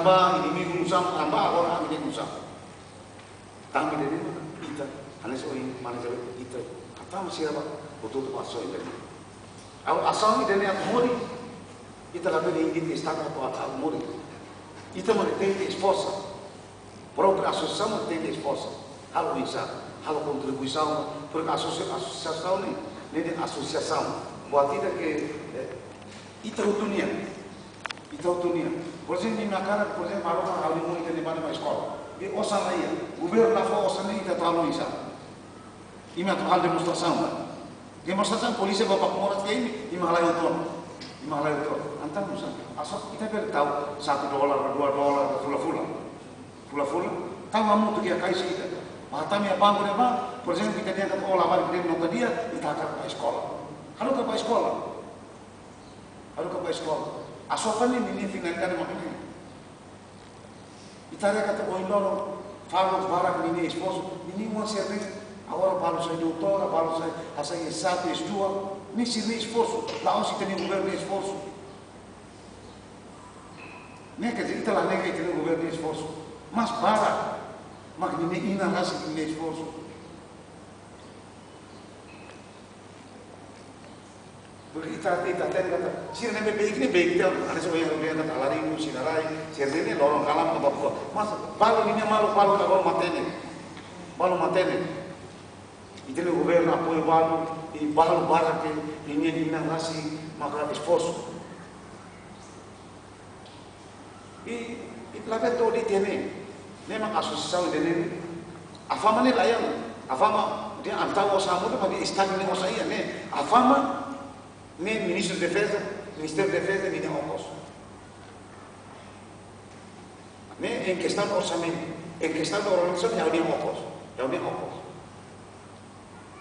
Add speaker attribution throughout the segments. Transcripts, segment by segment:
Speaker 1: samba ini minggu usam samba orang ini usam kami dari mana kita so ini mana jadi kita kata masih apa? Betul betul pasal ini. Aku asal ni dari aku mori kita lakukan ini kita istana apa aku mori kita mau tem esforça própria associação tem esforça halo bisa halo contribuição porque a associação ni ni associação buat tidak ke kita dunia kita dunia por exemplo ni makara por exemplo kalau orang ahli mui dari mana sekolah di osan lain governo lá fora osan ni kita tahu isa ini atau hal demonstração. Demonstração polisi bapak morat ke ini ini malah itu ini malah itu antar musa asal kita tahu satu dolar dua dolar fula fula. Fula fula. Tahu kamu tu dia kais kita Mata mi apa boleh apa? Por exemplo, kita dia kata oh lawan kita nota dia, kita akan ke sekolah. Kalau ke sekolah, kalau ke sekolah, asopan ini ini finalkan makanya. Italia kata oh ini falo barang ini esposo, ini mau serve agora falo sai doutora, falo sai asa esate estua, ni si ni esforço, lá onde tem governo esforço. Nem quer dizer, Italia nem quer ter governo esforço, mas para Mak ni ina rasa ni Porque kita tadi kata, sih ni baik ni baik. Dia, ada sesuatu yang dia kata lari itu sih narai, sih ni lorong kalam apa apa. Mas balu ini malu balu tak balu mati ni, balu mati ni. Itu ni governo apoio balu, i balu barat ini ina rasa maka esforço. I itu lah betul di tiene memang asosiasi dengan afama ni layan afama dia antara osamu tu bagi istana ni osaya ni. Afama ni ministro de defesa ministro de defesa ni dia ongkos ni en que está orçamento en que está organização ya dia ongkos ya dia ongkos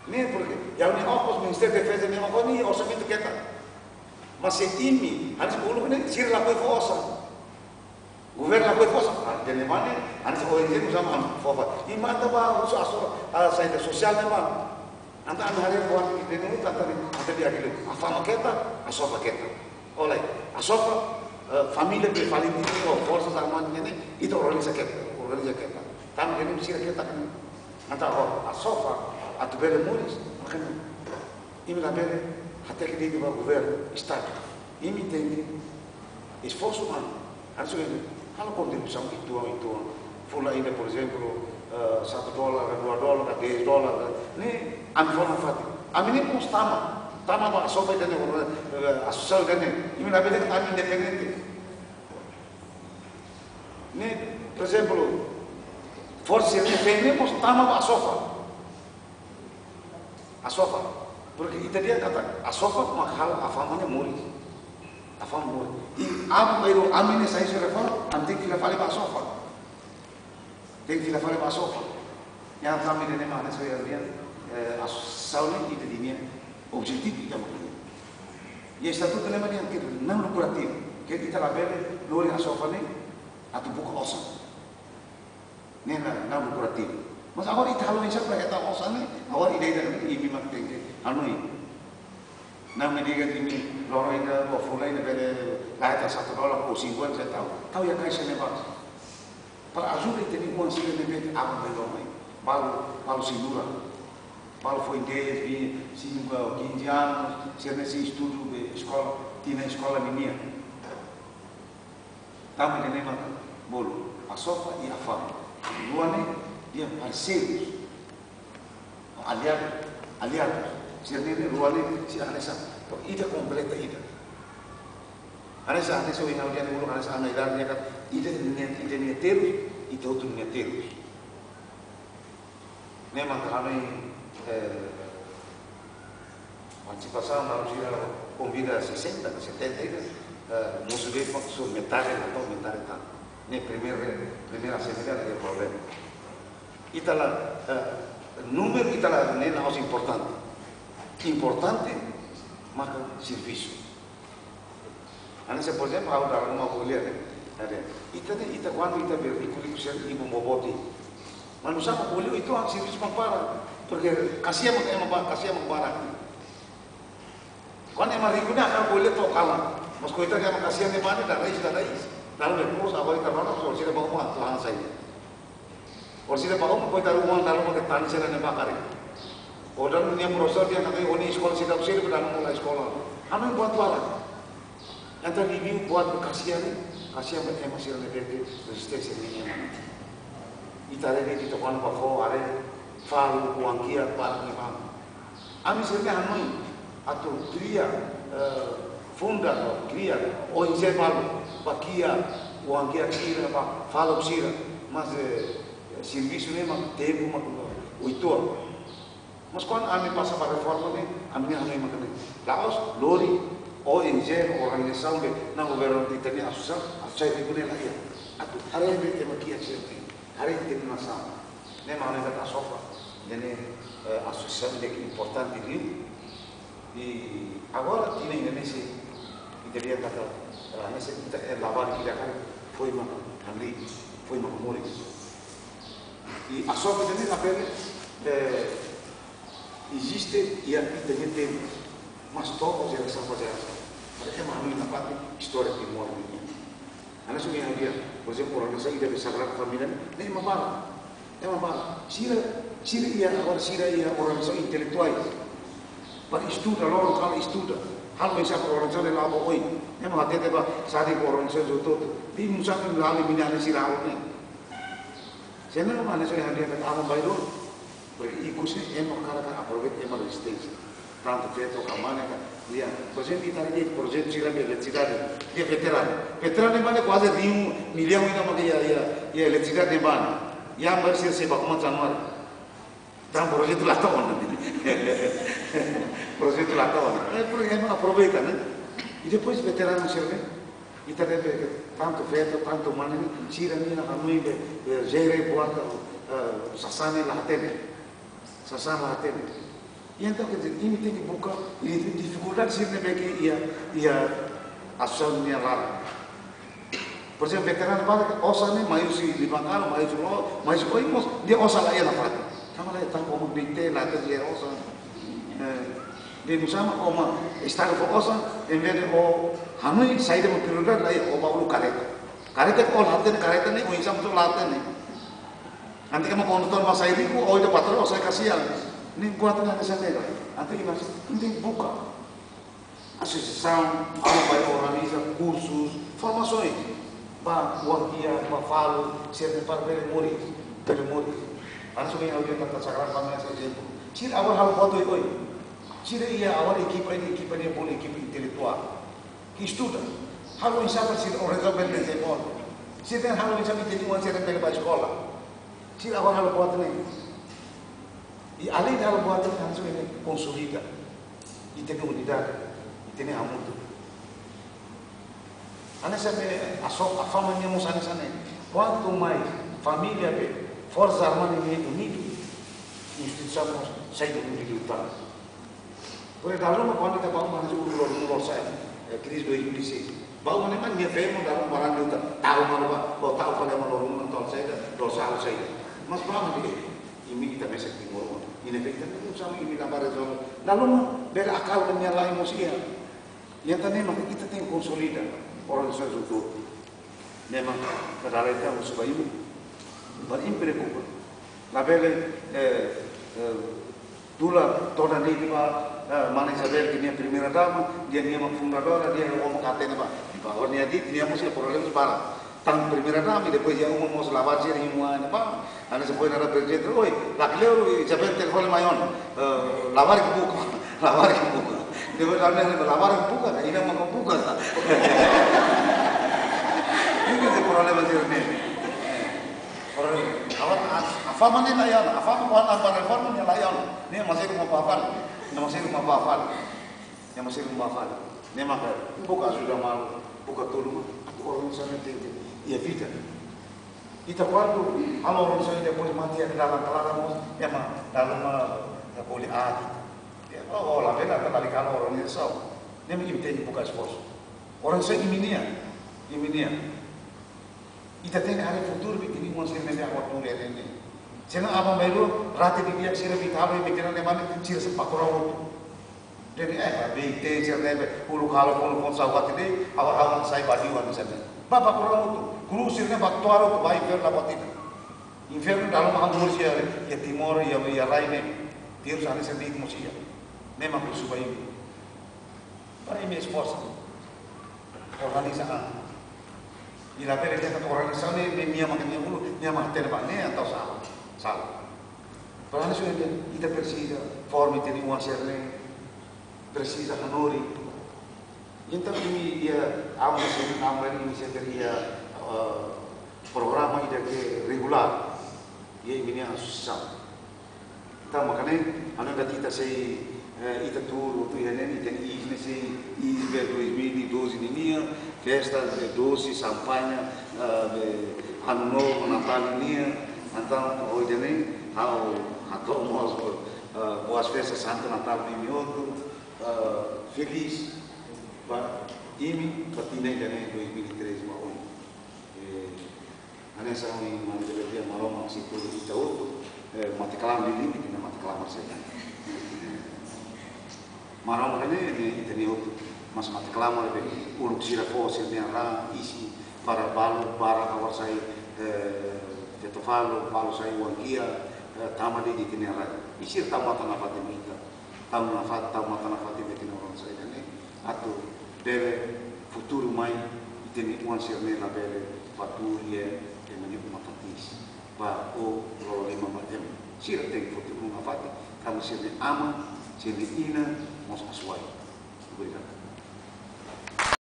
Speaker 1: ni porque ya dia ongkos ministro de defesa ni ongkos ni orçamento kita mas se ini harus bulu ni sir la coisa governo apa itu jadi mana anda sekolah ini sama anda fofa ini mana ba usus asal saya sosial ni anda anda hari buat ini ini tak tadi ada dia gitu apa asofa kita oleh asofa família que fala ini oh força sama ini itu orang ini sakit. Orang ini sakit. Tapi ini mesti kita kan anda oh asofa atau bela muris makan. Ini lah bela. Hati kita di bawah governo estado ini tem esforço mano harus ini kalau contribuição itu itu fula ini por exemplo uh, satu dolar dua dolar dua dolar ini anfona fati amin ini pun sama. Tama ba sofa dan asal dan ini nabi dengan kami independente exemplo força ini fene pun tama ba sofa a sofa porque itu dia kata a sofa mahal afamanya murid afamur i am pero amine sai se refa ante ki la fale ba sofa te ki la fale ba sofa ya fammi ne ma ne so ya dia a sauni i de dinia objetivi ya mo ye statuto ne ma ni anche non lucrativo che kita la bene lori a sofa ne a tu buco osa ne na na lucrativo mas agora italo in sapra eta osa ne agora idea da i mi ma tenge anu Não me diga que me loro ainda o fulei de bele lá está satu dolar ou 50 centavos. Tahu ya kai sene bas. Para ajuda que tem uma sene de bele água de loro. Balu balu sinura. Balu foi 10, 20, 5, 15 anos, se nesse estudo de escola, tinha escola minha. Tahu que nem mata bolo, a sofa e a fama. Luane dia parceiros. Aliados, aliados. Si ini ruale si anesa, to ida completa ida. Anesa anesa ina ujian bulu anesa ana idar dia kan ida ni ida ni terus ida tu ni terus. Memang kami eh anticipação na gira convida 60, 70 ida musuh dia maksud metade atau metade tak. Ni primeira primeira semana dia problema. Italah número italah ni na harus importante importante maka serviço. Ana se por exemplo, ao dar uma mulher, né? Ita ne ita quando ita ver ikuli kusel ibu boboti. Manusia boleh itu hak serviço para porque kasih mak emang pak kasih mak barang. Kau emang rikuna akan boleh to kalah. Mas kau ita yang kasih yang mana dah rais dah rais. dalam le pos agora está falando só se le vamos a lá sai or se le vamos a coitar um dalam o tan se ne bakare order ni professor dia kata oni sekolah sih tak sih dalam mulai sekolah anu buat wala Anta review buat kasihan kasihan buat masih ada resistensi ini mana itare ni kita kan bafo are falu kuangkia par ni pam ami sirke hanoi atau kriya funda atau kriya o inse falu pakia kuangkia kira pa falu sira mas serviço ne mak tempo mak uitua mas kon ami passa para reforma ni ami hanoi mak ni laos lori ONG organização be na governo de Itania asusa asai de bunela ia atu are be te makia sirke hari ini masa ne mana kata sofa jadi asosiasi yang important ini di agora tinha Indonesia kita lihat kata Indonesia kita lawan kita kan foi mah hamli foi mah muri e a sofa ini apa ni existe e aqui tem tempo mas todos eles são fazer mereka memahami apa história timur ini Anak sungai dia, por exemplo, orang saya tidak bisa gerak familia, ini mabara, ini mabara. Sira, sira ia agora sira ia orang saya intelektual. Para estuda, lorong kali estuda. Hal bisa orang saya labo oi. Ini mah dia tiba sadi orang saya jodoh. Di musa pun lali minyak sira awak ni. Saya nak mana saya hadir kat alam bayu. Ikut sih, emang kara-kara aproveit emang resistance. Tanto feito kamane kan dia projeto itali di projeto sira be elettricidade dia veterano veterano mane quasi di un ya ya ya elettricidade bana ya mar sir se bakuma januar dan projeto la tawon projeto la tawon eh problema aproveita né e depois veterano serve itali be tanto feito tanto mane sira mina hanui be jere buata sasane la hatene sasane la hatene yang tak kerja ini tinggi buka ini dificultad sini bagi ia ia asalnya lah. Persen veteran pada osa ni mayu si lima kali mayu si lo mayu si koi mos dia osa lah ya lah pada. Kamu lah tak mau binte lah tu dia osa. Dia musama oma istar ko osa en vez de o hamui side mo lah ya o baulu kareta. Kareta ko laten kareta ni o insam tu laten ni. Nanti kamu kontor masa ini ko o itu patro osa kasihan. Ni buat na sa nila. Ato imas, hindi buka. Associação, ano vai organiza cursos, formações. Para o dia, para falo, sempre para ver muri, ver muri. Ano sumi audio kata sakral kami sa tempo. Sila awal hal foto ito. Sila iya awal ekipa ini ekipa ini boleh ekipa intelektual. Que estuda. Halo isa pa sila organização de tempo. Sila halo isa pa sila sila pela escola. Sila awal hal foto ini. E além dela boa tem canção ele consolida e tem unidade e Ane sabe a só a fama minha moça ane sabe quanto mais família be força armada ini unido instituição sai do mundo lutar. Por dalam quando kita bangun mana juga ulur ulur saya kris dua ribu disi. Bawa mana kan dia faham dalam barang lutar tahu mana ba, bawa tahu kalau mana ulur ulur saya dosa saya. Mas bangun dia ini kita mesek timur inefektif itu sama ini gambar rezon. Lalu berakal menyalahi manusia. Yang tadi memang kita tengok konsolida orang saya itu memang kadang kita harus bayu berimpre kuba. Labele eh, eh, dula toda ni pa mana Isabel que minha primeira dama, dia minha fundadora, dia o homem catena pa. Pa orang ni dia mesti problem para tang primeira dama e depois ia uma moça lavar dinheiro em um ano, pá. Ana se foi na presidente, oi, lá que leu, já vem telefone maior, lavar que buca, lavar que buca. Depois lá nem lavar que buca, aí não me buca, tá? Ini tu problema dia ni. Awak apa mana layan, apa mana apa reform ni layan. Ni masih rumah bafal, ni masih rumah bafal, ni masih rumah bafal. Ni maka buka sudah malu, buka tolong, orang sana tinggi. e a vida. Então, quando a organização depois mantinha que dava clara, é uma, dava uma, da poliade. Oh, lá vem a catalicar a organização. Nem me entende pouco esforço. Organização iminia, iminia. E tem área futuro, que tem uma série de acordo ini. Senang abang baru rati di dia sira vitalo yang bikinan yang mana sira sepak kurang Dari eh, babi te cer nebe, hulu kalau hulu pun sawat ini, awal awal saya badi wan sana. Bapak kurang itu, guru sirnya batu aro tu baik ver lapat itu. Inferno dalam mahal sia ya timor ya ya raine, tiur sana sendiri musia. Memang bersubai ini. Para ini sponsor. Organisasi. Ila pere kita organisasi ini mia makan yang hulu, mia makan terbang ni atau salah, salah. Para ini kita persida, formi teni uang serne, precisa hanori então ini dia awal sini awal ini saya dia programa ida ke regular ia ini yang susah kita makanya anu dah kita sei ita turu tu ya neni tem isne sei isbe 2012 ini festa de doce sampainya de ano novo natal ini então hoje nem ao atau nós boas festas santo natal de mioto uh, feliz para ini patinai dan 2013 mau eh ane sa ni mau jadi dia mau masih perlu jauh eh mati kalam ini ini mati kalam saja marong ini ini ini mas mati kalam ini uruk sira fosil ni ara isi para balu para kawar saya eh jatuh falu balu saya wangia tamadi di kini ara isir tamatan apa kita. Tahu nafat tahu mata nafat itu tidak orang saya ini atau deve futuro mai itu ni uang sih ni lah bere futuro ye yang ni mata tis ba o lo lima macam. Sih teng futuro nafat kamu sih ni ama sih ni ina もう少しワイド上。